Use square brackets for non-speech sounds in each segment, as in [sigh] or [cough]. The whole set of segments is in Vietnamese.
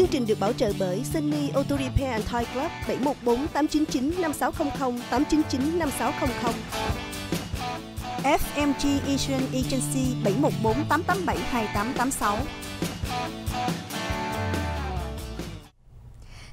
Chương trình được bảo trợ bởi Sunny Auto Repair and Toy Club 714 899 5600 899 5600. FMG Asian Agency 714 887 2886.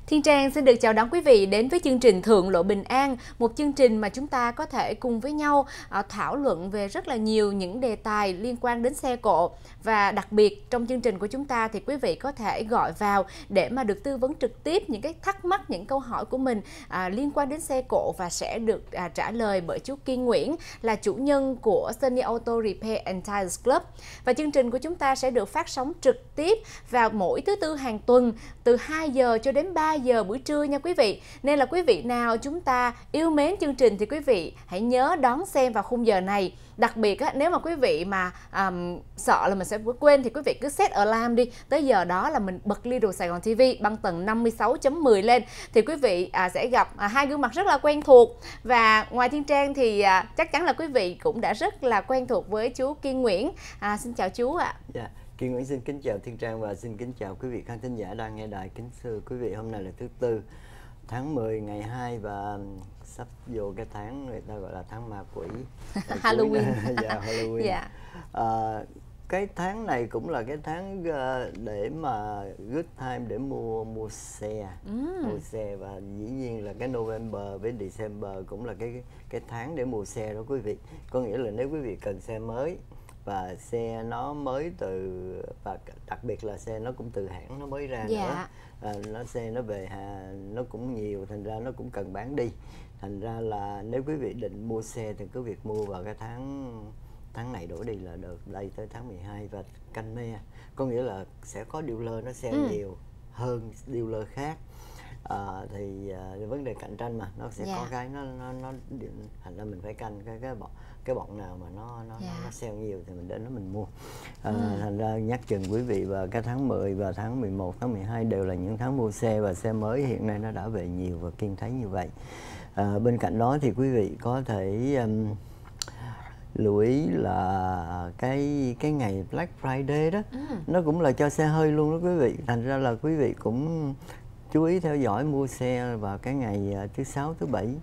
Thiên Trang xin được chào đón quý vị đến với chương trình Thượng Lộ Bình An, một chương trình mà chúng ta có thể cùng với nhau à, thảo luận về rất là nhiều những đề tài liên quan đến xe cộ và đặc biệt trong chương trình của chúng ta thì quý vị có thể gọi vào để mà được tư vấn trực tiếp những cái thắc mắc, những câu hỏi của mình à, liên quan đến xe cộ và sẽ được à, trả lời bởi chú Kiên Nguyễn là chủ nhân của Sunny Auto Repair and Tires Club. Và chương trình của chúng ta sẽ được phát sóng trực tiếp vào mỗi thứ tư hàng tuần từ 2 giờ cho đến 3 giờ buổi trưa nha quý vị. Nên là quý vị nào chúng ta yêu mến chương trình thì quý vị hãy nhớ đón xem vào khung giờ này. Đặc biệt á, nếu mà quý vị mà um, sợ là mình sẽ quên thì quý vị cứ set alarm đi. Tới giờ đó là mình bật Lidl Sài Gòn TV băng tầng 56.10 lên thì quý vị à, sẽ gặp à, hai gương mặt rất là quen thuộc. Và ngoài Thiên Trang thì à, chắc chắn là quý vị cũng đã rất là quen thuộc với chú Kiên Nguyễn. À, xin chào chú ạ. À. Yeah. Kiên Nguyễn xin kính chào Thiên Trang và xin kính chào quý vị khán thính giả đang nghe đài kính thưa. Quý vị hôm nay là thứ tư tháng 10 ngày 2 và sắp vô cái tháng người ta gọi là tháng ma quỷ. [laughs] [laughs] Halloween. Dạ Halloween. Yeah. à, cái tháng này cũng là cái tháng ờ, để mà good time để mua mua xe. Mm. mua xe và dĩ nhiên là cái November với December cũng là cái cái tháng để mua xe đó quý vị. Có nghĩa là nếu quý vị cần xe mới và xe nó mới từ và đặc biệt là xe nó cũng từ hãng nó mới ra dạ. nữa à, nó xe nó về hà nó cũng nhiều thành ra nó cũng cần bán đi thành ra là nếu quý vị định mua xe thì cứ việc mua vào cái tháng tháng này đổ đi là được đây tới tháng 12 và canh me có nghĩa là sẽ có dealer nó xe ừ. nhiều hơn dealer khác à, thì à, vấn đề cạnh tranh mà nó sẽ yeah. có dạ. cái nó nó nó thành ra mình phải canh cái cái bọn cái bọn nào mà nó nó yeah. nó sale nhiều thì mình đến đó mình mua à, ừ. thành ra nhắc chừng quý vị và cái tháng 10 và tháng 11 tháng 12 đều là những tháng mua xe và xe mới hiện nay nó đã về nhiều và kiên thấy như vậy à, bên cạnh đó thì quý vị có thể um, lưu ý là cái cái ngày Black Friday đó ừ. nó cũng là cho xe hơi luôn đó quý vị thành ra là quý vị cũng chú ý theo dõi mua xe vào cái ngày à, thứ sáu thứ bảy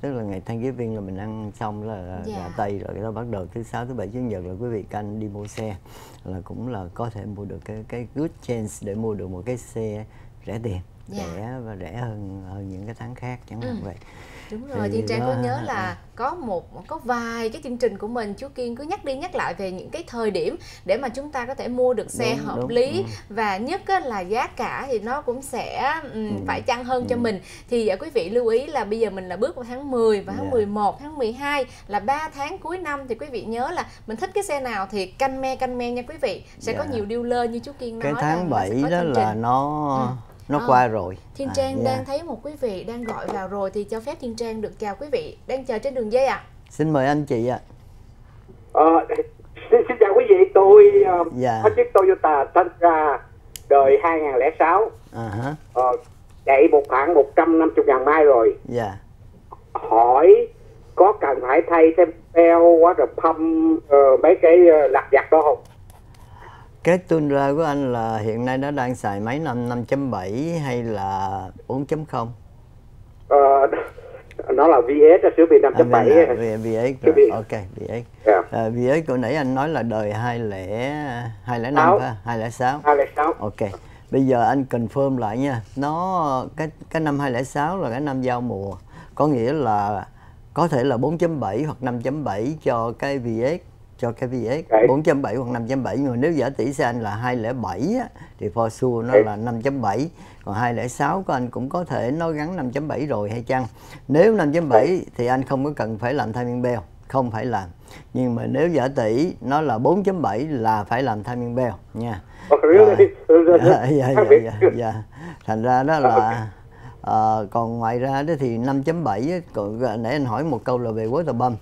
tức là ngày Thanksgiving là mình ăn xong là yeah. gà dạ. tây rồi đó bắt đầu thứ sáu thứ bảy chủ nhật là quý vị canh đi mua xe là cũng là có thể mua được cái cái good chance để mua được một cái xe rẻ tiền. Dạ. rẻ và rẻ hơn hơn những cái tháng khác chẳng hạn ừ. vậy đúng rồi thì trang có nhớ là có một có vài cái chương trình của mình chú kiên cứ nhắc đi nhắc lại về những cái thời điểm để mà chúng ta có thể mua được xe đúng, hợp đúng, lý ừ. và nhất là giá cả thì nó cũng sẽ um, ừ. phải chăng hơn ừ. cho mình thì uh, quý vị lưu ý là bây giờ mình là bước vào tháng 10 và tháng yeah. 11 tháng 12 là 3 tháng cuối năm thì quý vị nhớ là mình thích cái xe nào thì canh me canh me nha quý vị sẽ yeah. có nhiều dealer như chú kiên nói cái tháng 7 đó là nó ừ nó à, qua rồi thiên trang à, yeah. đang thấy một quý vị đang gọi vào rồi thì cho phép thiên trang được chào quý vị đang chờ trên đường dây ạ à. xin mời anh chị ạ à. ờ, xin, xin chào quý vị tôi dạ. có chiếc Toyota Tundra đời 2006 à, uh-huh. ờ, chạy một khoảng 150 ngàn mai rồi dạ hỏi có cần phải thay thêm beo quá rồi pump uh, mấy cái uh, lặt vặt đó không cái Tundra của anh là hiện nay nó đang xài máy năm? 5.7 hay là 4.0? Ờ, nó là VS sửa vì 5.7 à, VS, VS rồi. ok VS yeah. à, VS của nãy anh nói là đời 20 205 phải 206 206 ok bây giờ anh confirm lại nha. Nó cái cái năm 206 là cái năm giao mùa. Có nghĩa là có thể là 4.7 hoặc 5.7 cho cái VS cho cái VX 4.7 hoặc 5.7 nhưng mà nếu giả tỷ xe anh là 207 á, thì for sure nó là 5.7 còn 206 của anh cũng có thể nó gắn 5.7 rồi hay chăng? Nếu 5.7 thì anh không có cần phải làm timing bell không phải làm. Nhưng mà nếu giả tỷ nó là 4.7 là phải làm timing bell nha. [laughs] Dạ, dạ, dạ, dạ. thành ra đó là à, còn ngoài ra đó thì 5.7 còn nãy anh hỏi một câu là về water bump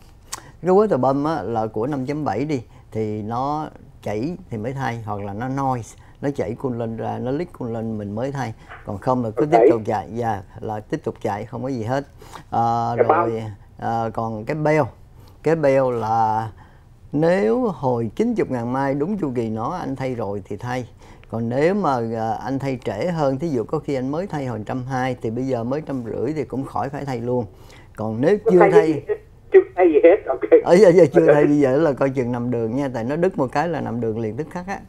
water bump á, là của 5.7 đi thì nó chảy thì mới thay hoặc là nó noise nó chảy cun lên ra nó lít cun lên mình mới thay. Còn không là cứ tiếp tục chạy dạ yeah, là tiếp tục chạy không có gì hết. À, rồi à, còn cái beo cái beo là nếu hồi 90 ngàn mai đúng chu kỳ nó anh thay rồi thì thay. Còn nếu mà à, anh thay trễ hơn thí dụ có khi anh mới thay hồi trăm hai thì bây giờ mới trăm rưỡi thì cũng khỏi phải thay luôn. Còn nếu chưa thay chưa thay gì hết ok. Ở giờ, giờ chưa thay [laughs] bây giờ là coi chừng nằm đường nha tại nó đứt một cái là nằm đường liền tức khắc á.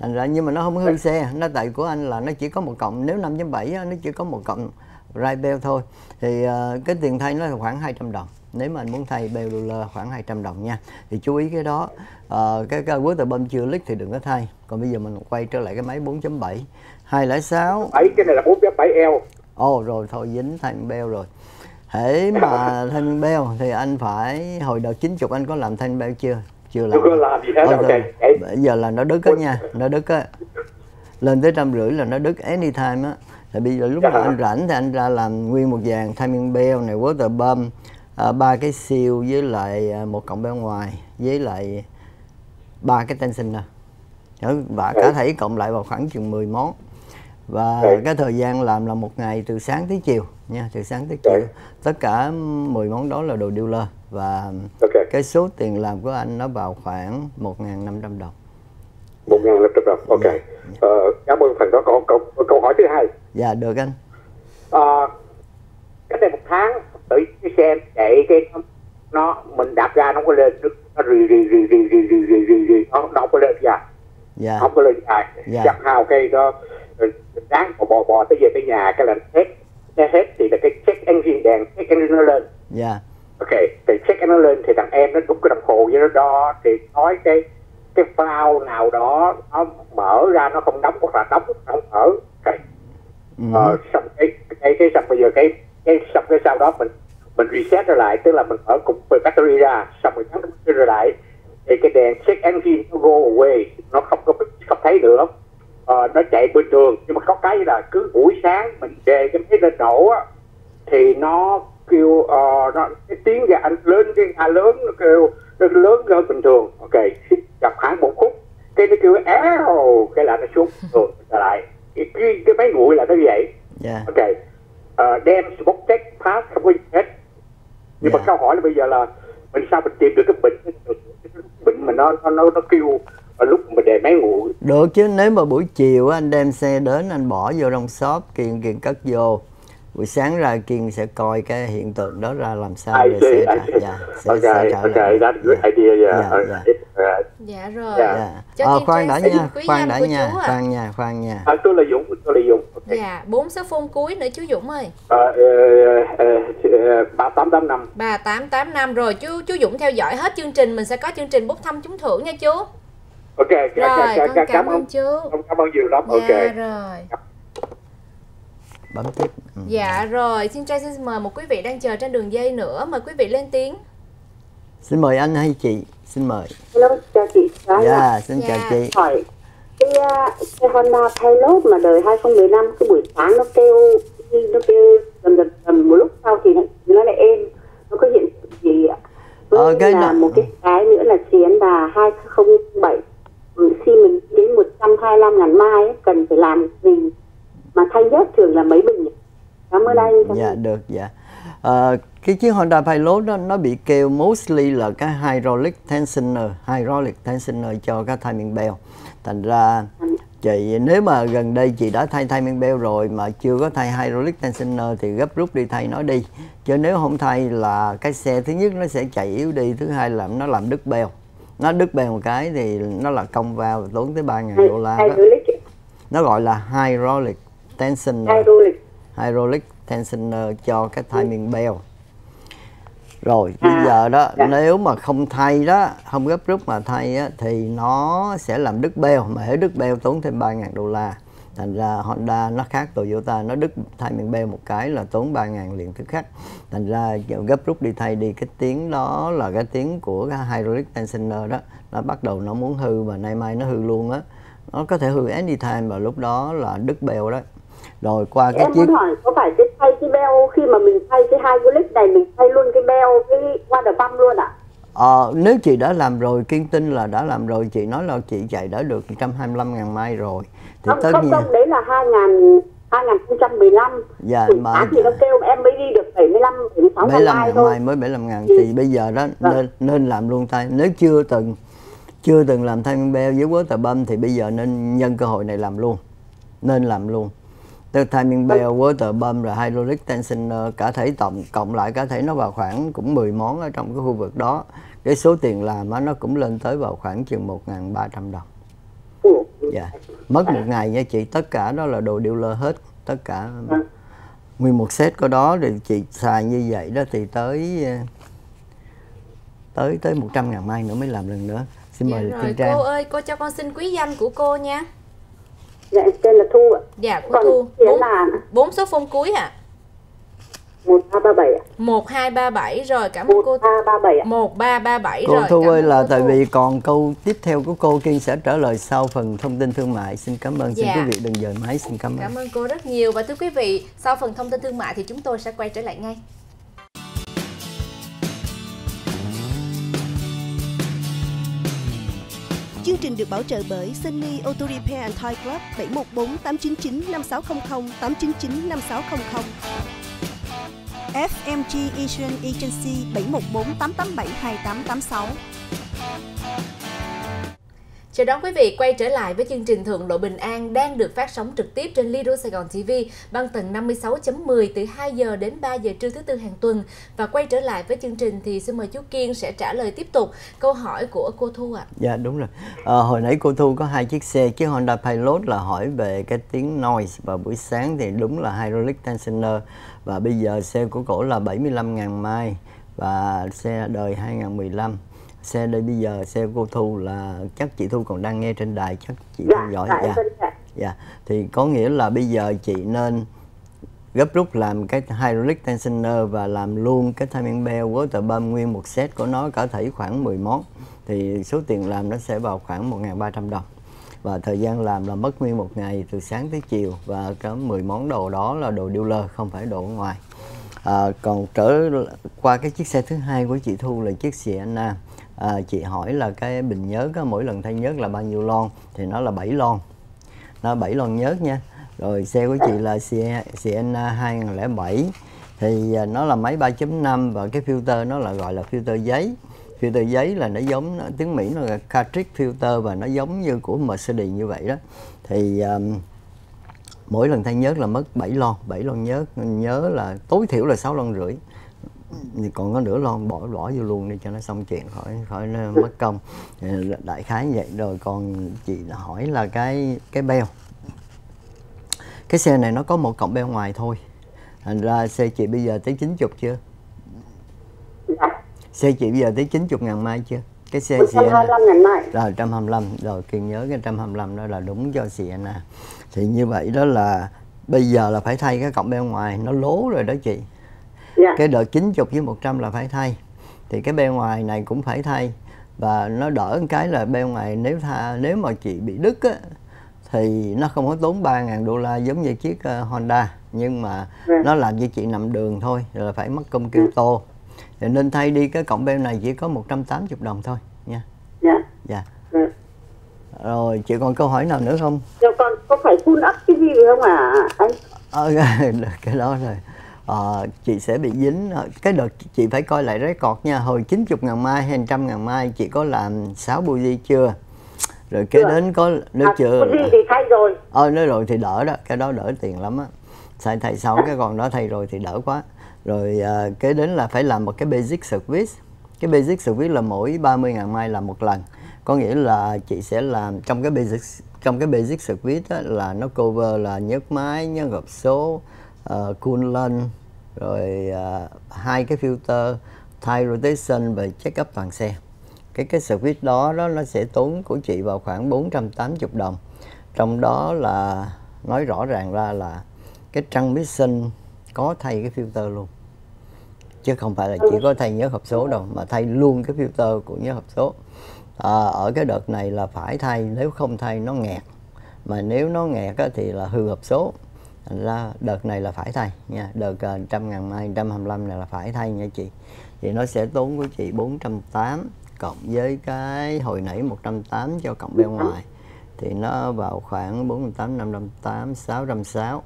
Thành ra nhưng mà nó không hư xe nó tại của anh là nó chỉ có một cộng nếu 5.7 nó chỉ có một cộng right bell thôi. Thì uh, cái tiền thay nó là khoảng 200 đồng nếu mà anh muốn thay bell ruler khoảng 200 đồng nha. Thì chú ý cái đó uh, cái cái water bơm chưa lít thì đừng có thay. Còn bây giờ mình quay trở lại cái máy 4.7 206 7 cái này là 4.7 L. Ồ oh, rồi thôi dính thay bell rồi hễ mà thanh bell thì anh phải hồi đầu 90 anh có làm thanh bell chưa? Chưa làm. Chưa làm gì hết okay. okay. bây giờ là nó đứt á nha nó đứt á. Lên tới trăm rưỡi là nó đứt anytime á. Thì bây giờ lúc mà anh rảnh thì anh ra làm nguyên một dàn timing bell này water bơm à, ba cái siêu với lại à, một cộng bên ngoài với lại ba cái tensioner và cả thể cộng lại vào khoảng chừng 10 món và cái thời gian làm là một ngày từ sáng tới chiều nha từ sáng tới chiều tất cả 10 món đó là đồ dealer và okay. cái số tiền làm của anh nó vào khoảng 1.500 đồng 1.500 đồng ok yeah. Dạ. ờ, cảm ơn phần đó câu, câu, câu hỏi thứ hai dạ được anh ờ, cách đây một tháng tự cái xe chạy cái nó mình đạp ra nó có lên nó rì rì rì rì rì rì rì rì rì nó không có lên ra dạ. không có lên dài dạ. chặt hào cây đó đáng bò bò bò tới về tới nhà cái là hết hết thì là cái check engine đèn check engine nó lên dạ ok thì check nó lên thì thằng em nó đúc cái đồng hồ với nó đo thì nói cái cái phao nào đó nó mở ra nó không đóng hoặc là đóng không mở okay. ừ. ờ, xong cái cái cái xong bây giờ cái cái xong cái sau đó mình mình reset trở lại tức là mình mở cục battery ra xong rồi nhấn battery lại thì cái đèn check engine nó go away nó không có không thấy nữa ờ, nó chạy bình thường nhưng mà có cái là cứ buổi sáng mình đề cái máy lên nổ á thì nó kêu uh, nó cái tiếng gà lớn cái ga lớn nó kêu nó lớn hơn bình thường. Ok gặp khoảng một khúc cái nó kêu éo cái là nó xuống [laughs] rồi lại. Cái cái, cái máy nguội là nó vậy. Yeah. ok uh, đem smoke check pass không có gì hết. Nhưng yeah. mà câu hỏi là bây giờ là mình sao mình tìm được cái bệnh mà nó nó nó, nó kêu ở lúc mà đề máy nguội được chứ nếu mà buổi chiều anh đem xe đến anh bỏ vô trong shop kiền kiền cất vô buổi sáng ra kiên sẽ coi cái hiện tượng đó ra làm sao để sẽ, trả, dạ, sẽ, okay, sẽ trả okay, that's good yeah. idea yeah. Yeah, yeah. dạ rồi dạ. Dạ. Ờ, khoan đã nha khoan đã nha à. khoan nha khoan nha à, tôi là Dũng tôi là Dũng. Dạ bốn số phone cuối nữa chú Dũng ơi. Ba tám tám năm. Ba tám tám năm. Rồi chú chú Dũng theo dõi hết chương trình. Mình sẽ có chương trình bốc thăm trúng thưởng nha chú. Ok rồi con cảm, cảm ơn chú. Cảm ơn nhiều lắm. Dạ, ok rồi bấm tiếp. Ừ. dạ rồi. Xin trai xin mời một quý vị đang chờ trên đường dây nữa. Mời quý vị lên tiếng. Xin mời anh hay chị? Xin mời. Hello chào chị. Dạ. Yeah, xin dạ. chào chị. Hỏi cái, cái Honda Pilot mà đời 2015 cái buổi sáng nó kêu nó kêu dần dần dần một lúc sau thì nó, lại êm. Nó có hiện gì ạ? Ờ, cái là một cái cái nữa là chiến là 2007 khi mình đến 125 ngàn mai ấy, cần phải làm gì mà thay nhất thường là mấy bình cảm ơn anh dạ được dạ. À, cái chiếc Honda Pilot đó nó bị kêu mostly là cái hydraulic tensioner hydraulic tensioner cho cái timing bell thành ra chị nếu mà gần đây chị đã thay timing bell rồi mà chưa có thay hydraulic tensioner thì gấp rút đi thay nó đi. Chứ nếu không thay là cái xe thứ nhất nó sẽ chạy yếu đi thứ hai là nó làm đứt bell nó đứt bell một cái thì nó là công vào tốn tới ba ngàn đô la đó. nó gọi là hydraulic tensioner. Hydraulic. Hydraulic tensioner cho cái timing bell rồi à, bây giờ đó dạ. nếu mà không thay đó không gấp rút mà thay á, thì nó sẽ làm đứt bell mà hễ đứt bell tốn thêm 3 ngàn đô la. Thành ra Honda nó khác Toyota nó đứt timing bell một cái là tốn 3 ngàn liền tức khắc. Thành ra gấp rút đi thay đi cái tiếng đó là cái tiếng của cái hydraulic tensioner đó. Nó bắt đầu nó muốn hư và nay mai nó hư luôn á. Nó có thể hư anytime và lúc đó là đứt bell đó rồi qua cái em chiếc... muốn hỏi có phải cái thay cái beo khi mà mình thay cái hai cái lít này mình thay luôn cái beo cái water pump luôn ạ à? Ờ, nếu chị đã làm rồi, kiên tin là đã làm rồi, chị nói là chị chạy đã được 125 ngàn mai rồi. Thì không, tất không, nhiên... không, đấy là 2000, 2015. Dạ, mà... thì nó kêu em mới đi được 75, 76 75 ngàn mai mới 75 ngàn. Ừ. Thì bây giờ đó ừ. nên, nên làm luôn tay. Nếu chưa từng chưa từng làm timing bell với water bump thì bây giờ nên nhân cơ hội này làm luôn nên làm luôn từ timing bell, water bump rồi hydraulic tensioner cả thể tổng cộng lại cả thể nó vào khoảng cũng 10 món ở trong cái khu vực đó. Cái số tiền làm nó cũng lên tới vào khoảng chừng 1.300 đồng. Dạ. Mất một ngày nha chị tất cả đó là đồ dealer hết tất cả nguyên một set của đó thì chị xài như vậy đó thì tới tới tới 100 ngàn mai nữa mới làm lần nữa. Xin dạ mời rồi, Trang. cô ơi cô cho con xin quý danh của cô nha dạ tên là Thu ạ dạ cô Thu bốn, là... bốn số phone cuối ạ à? 1337 ạ. 1237 rồi, cảm ơn cô. 1337 ạ. 1337 cô rồi. Thu ơi là tại vì còn câu tiếp theo của cô Kiên sẽ trả lời sau phần thông tin thương mại. Xin cảm ơn, dạ. xin quý vị đừng dời máy, xin cảm ơn. Cảm ơn cô rất nhiều và thưa quý vị, sau phần thông tin thương mại thì chúng tôi sẽ quay trở lại ngay. Chương trình được bảo trợ bởi Sunny Auto Repair and Toy Club 714 899 5600 899 5600. FMG Asian Agency 714 887 2886. Chào đón quý vị quay trở lại với chương trình Thượng Lộ Bình An đang được phát sóng trực tiếp trên Lido Sài Gòn TV băng tần 56.10 từ 2 giờ đến 3 giờ trưa thứ tư hàng tuần. Và quay trở lại với chương trình thì xin mời chú Kiên sẽ trả lời tiếp tục câu hỏi của cô Thu ạ. À. Dạ đúng rồi. À, hồi nãy cô Thu có hai chiếc xe, chiếc Honda Pilot là hỏi về cái tiếng noise và buổi sáng thì đúng là hydraulic tensioner và bây giờ xe của cổ là 75.000 mai và xe đời 2015 xe đây bây giờ xe cô Thu là chắc chị Thu còn đang nghe trên đài chắc chị dạ, theo dõi. dạ, dạ. dạ. Thì có nghĩa là bây giờ chị nên gấp rút làm cái hydraulic tensioner và làm luôn cái timing bell water bump nguyên một set của nó cả thể khoảng 10 món thì số tiền làm nó sẽ vào khoảng 1.300 đồng. Và thời gian làm là mất nguyên một ngày từ sáng tới chiều và có 10 món đồ đó là đồ dealer không phải đồ ở ngoài. À, còn trở qua cái chiếc xe thứ hai của chị Thu là chiếc Sienna à, chị hỏi là cái bình nhớt á, mỗi lần thay nhớt là bao nhiêu lon? Thì nó là 7 lon. Nó 7 lon nhớt nha. Rồi xe của chị là CN 2007 thì à, nó là máy 3.5 và cái filter nó là gọi là filter giấy. Filter giấy là nó giống nó, tiếng Mỹ nó là cartridge filter và nó giống như của Mercedes như vậy đó. Thì um, mỗi lần thay nhớt là mất 7 lon. 7 lon nhớt nhớ là tối thiểu là 6 lon rưỡi còn có nửa lon bỏ bỏ vô luôn đi cho nó xong chuyện khỏi khỏi mất công. Đại khái vậy. Rồi còn chị hỏi là cái cái beo. Cái xe này nó có một cọng beo ngoài thôi. Thành ra xe chị bây giờ tới 90 chưa? Xe chị bây giờ tới 90 ngàn mai chưa? Cái xe Sienna ngàn mai. Rồi 125 rồi kiên nhớ cái 125 đó là đúng cho Sienna thì như vậy đó là bây giờ là phải thay cái cọng beo ngoài. Nó lố rồi đó chị. Dạ. cái đợt 90 với 100 là phải thay. Thì cái beo ngoài này cũng phải thay. Và nó đỡ cái là beo ngoài nếu tha nếu mà chị bị đứt á thì nó không có tốn 3.000 đô la giống như chiếc uh, Honda. Nhưng mà. Dạ. nó làm cho chị nằm đường thôi là phải mất công kêu tô. Thì nên thay đi cái cọng beo này chỉ có 180 đồng thôi nha. Dạ. Dạ. Yeah. rồi chị còn câu hỏi nào nữa không? Dạ con có phải full up cái gì không à anh? Ờ, [laughs] cái đó rồi uh, chị sẽ bị dính. Ờ, cái đợt chị phải coi lại record nha. Hồi 90 ngàn mai hay trăm ngàn mai chị có làm 6 buji chưa? Rồi cái đến có nếu à, chưa thì thay rồi. Ờ nói rồi thì đỡ đó. Cái đó đỡ tiền lắm á. Sai thay sau cái còn đó thay rồi thì đỡ quá. Rồi uh, cái đến là phải làm một cái basic service. Cái basic service là mỗi 30 ngàn mai làm một lần. Có nghĩa là chị sẽ làm trong cái basic trong cái basic service đó là nó cover là nhớt máy nhớt gộp số uh, coolant rồi uh, hai cái filter tire rotation và check up toàn xe. Cái cái service đó đó nó sẽ tốn của chị vào khoảng 480 đồng. Trong đó là nói rõ ràng ra là cái transmission có thay cái filter luôn. Chứ không phải là chỉ có thay nhớ hộp số đâu mà thay luôn cái filter của nhớ hộp số. À, ở cái đợt này là phải thay nếu không thay nó nghẹt. Mà nếu nó nghẹt á, thì là hư hộp số là đợt này là phải thay nha đợt uh, trăm ngàn mai trăm hầm lâm này là phải thay nha chị. Thì nó sẽ tốn của chị 480 cộng với cái hồi nãy 180 cho cộng bên ngoài. Thì nó vào khoảng 480 508 660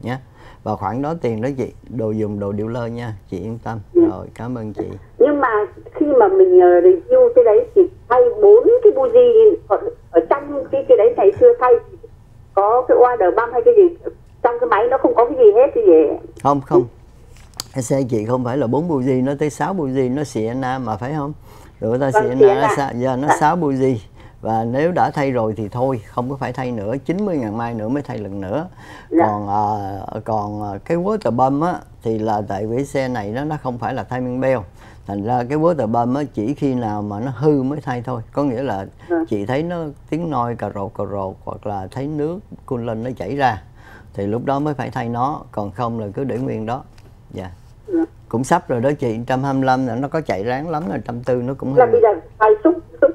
nhé và khoảng đó tiền đó chị đồ dùng đồ điệu lơ nha chị yên tâm. Rồi cảm ơn chị. Nhưng mà khi mà mình ờ, review cái đấy thì thay bốn cái buji ở, ở trong cái cái đấy ngày xưa thay. Có cái order băm hay cái gì? Trong cái máy nó không có cái gì hết cái gì. Không không. Cái xe chị không phải là bốn buji nó tới 6 buji nó Sienna mà phải không? Rồi ta vâng, Sienna nó, sa, giờ nó 6 buji và nếu đã thay rồi thì thôi không có phải thay nữa. 90 ngàn mai nữa mới thay lần nữa. Dạ. còn à, còn à, cái water bump á thì là tại vì xe này nó nó không phải là timing bell. Thành ra cái water bump á chỉ khi nào mà nó hư mới thay thôi. Có nghĩa là dạ. chị thấy nó tiếng noi cà rột cà rột hoặc là thấy nước lên nó chảy ra thì lúc đó mới phải thay nó còn không là cứ để nguyên đó. Dạ. Yeah. cũng sắp rồi đó chị 125 là nó có chạy ráng lắm là trăm tư nó cũng là bây giờ thay xúc xúc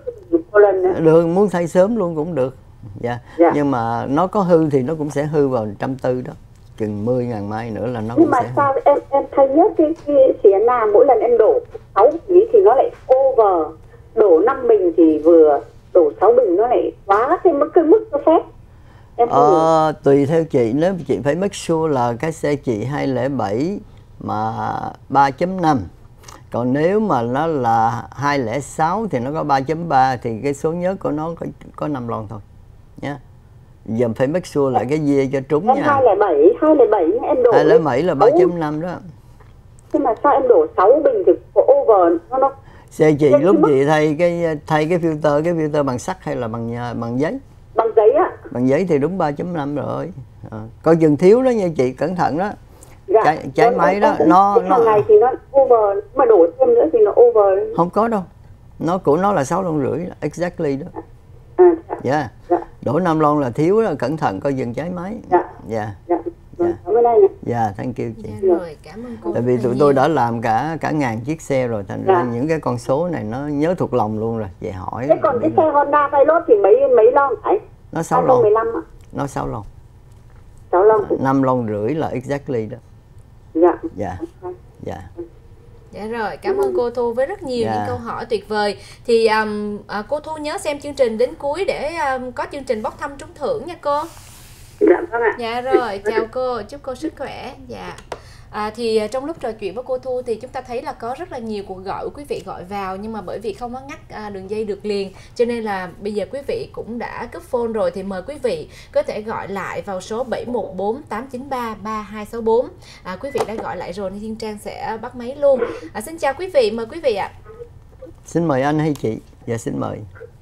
lên được muốn thay sớm luôn cũng được. Dạ. dạ. Nhưng mà nó có hư thì nó cũng sẽ hư vào trăm tư đó. Chừng 10 ngàn mai nữa là nó nhưng mà sẽ sao em em thấy nhất cái cái Sienna mỗi lần em đổ 6 bình thì nó lại over. Đổ 5 bình thì vừa đổ 6 bình nó lại quá cái mức cái mức cho phép em ờ, tùy theo chị. Nếu chị phải make sure là cái xe chị 207 mà 3.5 còn nếu mà nó là 206 thì nó có 3.3 thì cái số nhớ của nó có có 5 lon thôi. Nhé giờ phải make sure lại cái dê cho trúng em nha. 207 207 em đổ 207 là 3.5 đó. Nhưng mà sao em đổ 6 bình thì có over nó nó xe chị lúc gì thay cái thay cái filter cái filter bằng sắt hay là bằng bằng giấy bằng giấy thì đúng 3.5 rồi. À. coi chừng thiếu đó nha chị cẩn thận đó. Dạ. trái, trái máy đó nó nó này thì nó over mà đổ thêm nữa thì nó over. Không có đâu. Nó của nó là sáu lon rưỡi exactly đó. À, dạ. Yeah. dạ. Đổ năm lon là thiếu đó cẩn thận coi dừng trái máy. Dạ. Dạ. Dạ. Dạ. Dạ thank you chị. Dạ, rồi cảm ơn cô. Tại vì tụi tôi đã làm cả cả ngàn chiếc xe rồi thành dạ. ra những cái con số này nó nhớ thuộc lòng luôn rồi về hỏi thế còn cái xe Honda Pilot thì mấy mấy lon phải nó sáu lon nó sáu lon sáu lon năm lon rưỡi là exactly đó dạ dạ dạ Dạ rồi, cảm ơn cô Thu với rất nhiều yeah. những dạ. câu hỏi tuyệt vời. Thì um, à, cô Thu nhớ xem chương trình đến cuối để um, có chương trình bốc thăm trúng thưởng nha cô. Dạ vâng ạ. Dạ rồi, chào cô, chúc cô sức khỏe. Dạ. À, thì à, trong lúc trò chuyện với cô Thu thì chúng ta thấy là có rất là nhiều cuộc gọi của quý vị gọi vào nhưng mà bởi vì không có ngắt à, đường dây được liền cho nên là bây giờ quý vị cũng đã cấp phone rồi thì mời quý vị có thể gọi lại vào số 714 893 3264 à, quý vị đã gọi lại rồi nên Thiên Trang sẽ bắt máy luôn. À, xin chào quý vị mời quý vị ạ. Xin mời anh hay chị? Dạ xin mời.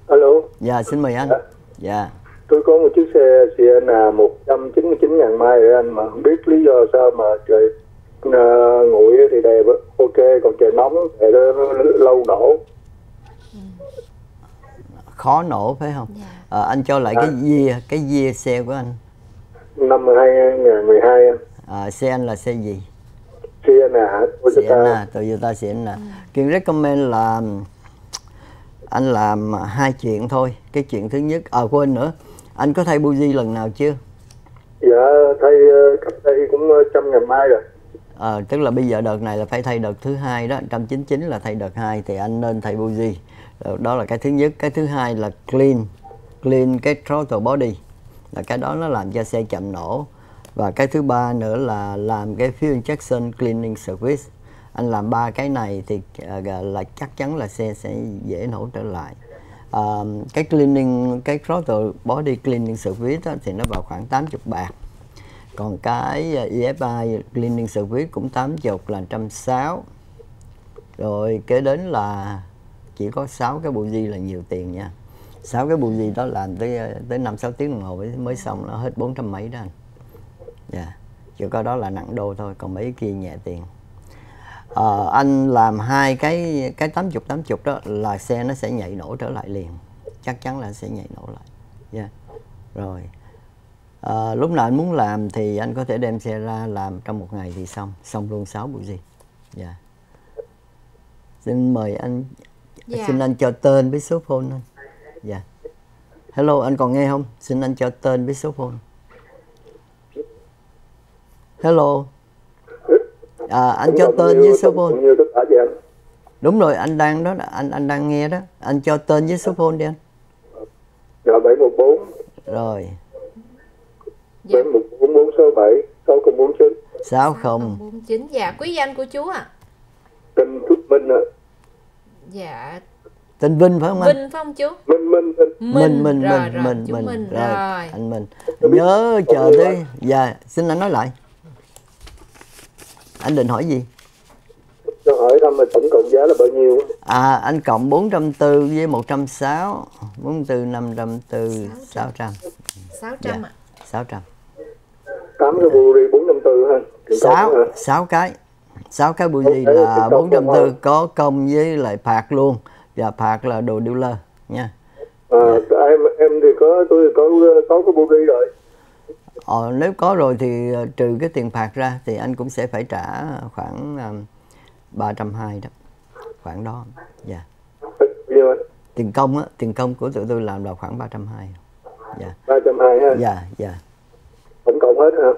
Alo. Dạ xin mời anh. Dạ. Tôi có một chiếc xe Sienna 199 ngàn mai rồi anh mà không biết lý do sao mà trời uh, nguội thì đẹp ok còn trời nóng thì nó lâu nổ. Khó nổ phải không? À, anh cho lại à. cái year cái year xe của anh. Năm 2012 anh à, xe anh là xe gì? Sienna Toyota. Sienna Toyota Sienna ừ. Kiên recommend là anh làm hai chuyện thôi. Cái chuyện thứ nhất à quên nữa. Anh có thay buji lần nào chưa? Dạ thay ờ, cách đây cũng trăm ngày mai rồi à, tức là bây giờ đợt này là phải thay đợt thứ hai đó 199 là thay đợt hai thì anh nên thay buji ờ, đó là cái thứ nhất. Cái thứ hai là clean clean cái throttle body. Là cái đó nó làm cho xe chậm nổ. Và cái thứ ba nữa là làm cái fuel injection cleaning service. Anh làm ba cái này thì ờ, là chắc chắn là xe sẽ dễ nổ trở lại. À, cái cleaning cái throttle body cleaning service đó, thì nó vào khoảng 80 bạc còn cái ờ, EFI cleaning service cũng 80 là 160 rồi kế đến là chỉ có 6 cái bộ di là nhiều tiền nha 6 cái bộ di đó làm tới ờ, tới 5 6 tiếng đồng hồ mới xong nó hết 400 mấy đó anh. Dạ. Yeah. Chỉ có đó là nặng đô thôi, còn mấy kia nhẹ tiền. À, anh làm hai cái cái 80 80 đó là xe nó sẽ nhảy nổ trở lại liền. Chắc chắn là sẽ nhảy nổ lại. Dạ. Yeah. Rồi à, lúc nào anh muốn làm thì anh có thể đem xe ra làm trong một ngày thì xong. Xong luôn 6 buổi gì. Dạ. Yeah. xin mời anh. Dạ. xin anh cho tên với số phone anh. Dạ. Yeah. hello anh còn nghe không? Xin anh cho tên với số phone. Hello. À, anh cho tên với số phone. Đúng rồi anh đang đó anh anh đang nghe đó. Anh cho tên với số phone đi anh. Dạ bảy một bốn. Rồi dạ. đến một bốn bốn sáu bảy sáu không bốn chín. Sáu không. Bốn chín. Dạ quý danh của chú ạ. À? tên Thúc Minh ạ. Dạ. Tên Vinh phải không anh? Vinh phải không chú? Minh Minh Minh. Minh. Minh rồi, Minh rồi, Minh chú Minh. Minh, rồi rồi. anh Minh. Nhớ chờ tới dạ xin anh nói lại. Anh định hỏi gì? Cho hỏi thăm là tổng cộng giá là bao nhiêu à anh cộng 440 với 160 440 540 600 600 ạ dạ. 600 tám cái buri bốn trăm tư ha 6 6 cái 6 cái bù Cái là bốn công 440 không? có công với lại phạt luôn và phạt là đồ dealer nha à, em em thì có tôi có có cái buri rồi Ờ, nếu có rồi thì trừ cái tiền phạt ra thì anh cũng sẽ phải trả khoảng um, 320 đó khoảng đó dạ yeah. tiền công á tiền công của tụi tôi làm là khoảng 320 dạ ba trăm hai ha dạ dạ tổng cộng hết hả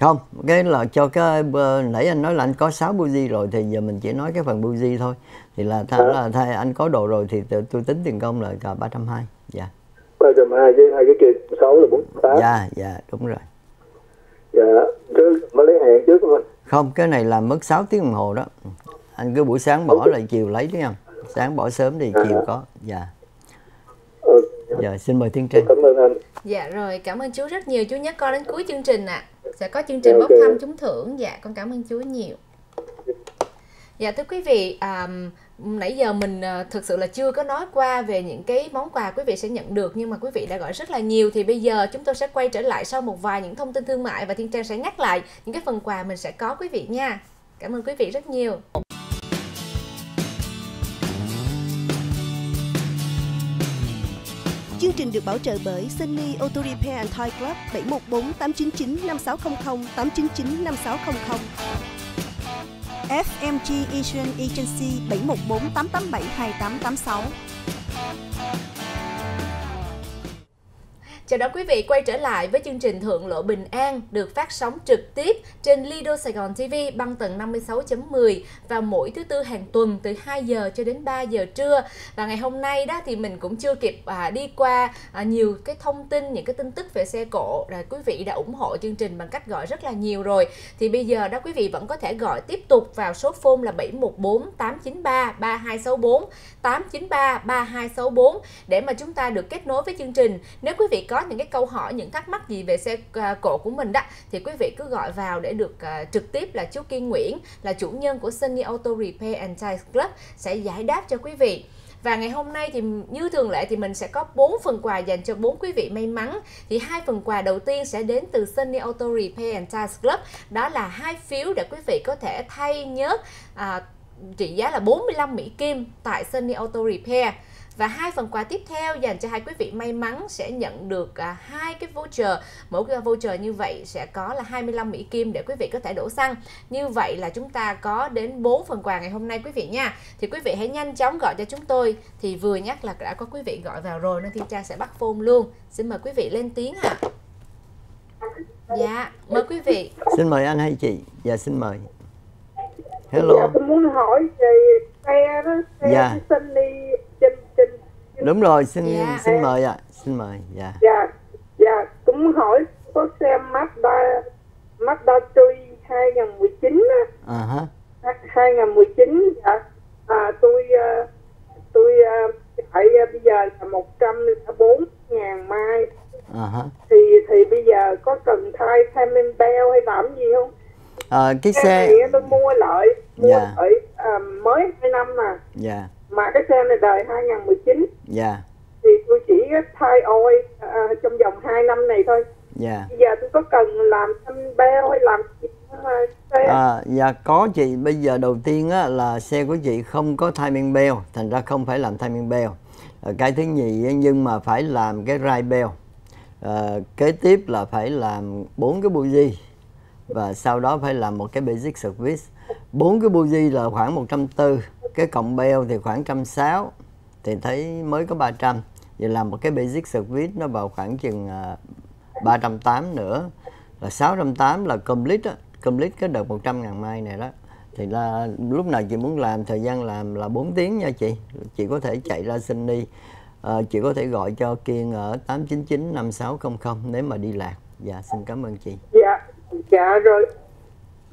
không cái là cho cái nãy anh nói là anh có 6 buji rồi thì giờ mình chỉ nói cái phần buji thôi. Thì là thay là thay anh có đồ rồi thì tôi, tính tiền công là cả 320 dạ. Ba trăm hai với hai cái kia sáu là bốn tám. Dạ dạ đúng rồi. Dạ chứ mới lấy hàng trước không anh? Không cái này là mất 6 tiếng đồng hồ đó. Anh cứ buổi sáng bỏ lại chiều lấy đấy không? Sáng bỏ sớm thì chiều có dạ. Dạ xin mời thiên trang cảm ơn anh Dạ rồi, cảm ơn chú rất nhiều. Chú nhớ coi đến cuối chương trình ạ. Sẽ có chương trình Dạ, bốc ok. thăm trúng thưởng. Dạ, con cảm ơn chú nhiều. Dạ thưa quý vị, à, nãy giờ mình à, thực sự là chưa có nói qua về những cái món quà quý vị sẽ nhận được nhưng mà quý vị đã gọi rất là nhiều thì bây giờ chúng tôi sẽ quay trở lại sau một vài những thông tin thương mại và Thiên Trang sẽ nhắc lại những cái phần quà mình sẽ có quý vị nha. Cảm ơn quý vị rất nhiều. Chương trình được bảo trợ bởi Sunny Auto Repair and Toy Club 714 899 5600 899 5600. FMG Asian Agency 714 887 2886. Chào đón quý vị quay trở lại với chương trình Thượng Lộ Bình An được phát sóng trực tiếp trên Lido Sài Gòn TV băng tần 56.10 vào mỗi thứ tư hàng tuần từ 2 giờ cho đến 3 giờ trưa. Và ngày hôm nay đó thì mình cũng chưa kịp à, đi qua à, nhiều cái thông tin, những cái tin tức về xe cộ rồi quý vị đã ủng hộ chương trình bằng cách gọi rất là nhiều rồi. Thì bây giờ đó quý vị vẫn có thể gọi tiếp tục vào số phone là 714 893 3264 893 3264 để mà chúng ta được kết nối với chương trình. Nếu quý vị có có những cái câu hỏi, những thắc mắc gì về xe à, cổ cộ của mình đó thì quý vị cứ gọi vào để được à, trực tiếp là chú Kiên Nguyễn là chủ nhân của Sunny Auto Repair and Tire Club sẽ giải đáp cho quý vị. Và ngày hôm nay thì như thường lệ thì mình sẽ có 4 phần quà dành cho 4 quý vị may mắn. Thì hai phần quà đầu tiên sẽ đến từ Sunny Auto Repair and Tire Club. Đó là hai phiếu để quý vị có thể thay nhớt à, trị giá là 45 Mỹ Kim tại Sunny Auto Repair. Và hai phần quà tiếp theo dành cho hai quý vị may mắn sẽ nhận được à, hai cái voucher. Mỗi cái voucher như vậy sẽ có là 25 Mỹ Kim để quý vị có thể đổ xăng. Như vậy là chúng ta có đến 4 phần quà ngày hôm nay quý vị nha. Thì quý vị hãy nhanh chóng gọi cho chúng tôi. Thì vừa nhắc là đã có quý vị gọi vào rồi nên Thiên Trang sẽ bắt phone luôn. Xin mời quý vị lên tiếng ạ. Dạ, mời quý vị. xin mời anh hay chị dạ xin mời hello Dạ, tôi muốn hỏi về xe đó, xe Dạ. Sunny trên trên đúng rồi xin Dạ. xin mời ạ xin mời dạ. Dạ dạ cũng hỏi có xe Mazda Mazda Three 2019 á, à ha 2019 dạ. À, tôi à, tôi à, chạy à, bây giờ là 104 ngàn mai. À ha thì thì bây giờ có cần thay timing bell hay làm gì không? à, cái Xe xe này tôi mua lại mua Dạ. lại à, mới 2 năm mà dạ mà cái xe này đời 2019 dạ. Thì tôi chỉ thay oil à, trong vòng 2 năm này thôi. dạ. Bây giờ tôi có cần làm timing bell hay làm gì xe? À, dạ có chị. Bây giờ đầu tiên á, là xe của chị không có timing bell thành ra không phải làm timing bell à, cái thứ nhì nhưng mà phải làm cái ride bell à, kế tiếp là phải làm bốn cái buji và sau đó phải làm một cái basic service. Bốn cái buji là khoảng 140 cái cộng bell thì khoảng 160 thì thấy mới có 300 vậy làm một cái basic service nó vào khoảng chừng à, 380 nữa. Là 680 là complete á complete cái đợt 100 ngàn mai này đó. Thì là lúc nào chị muốn làm thời gian làm là 4 tiếng nha chị. Chị có thể chạy ra Sydney Ờ, chị có thể gọi cho Kiên ở 899 5600 nếu mà đi lạc dạ xin cảm ơn chị. Dạ dạ rồi.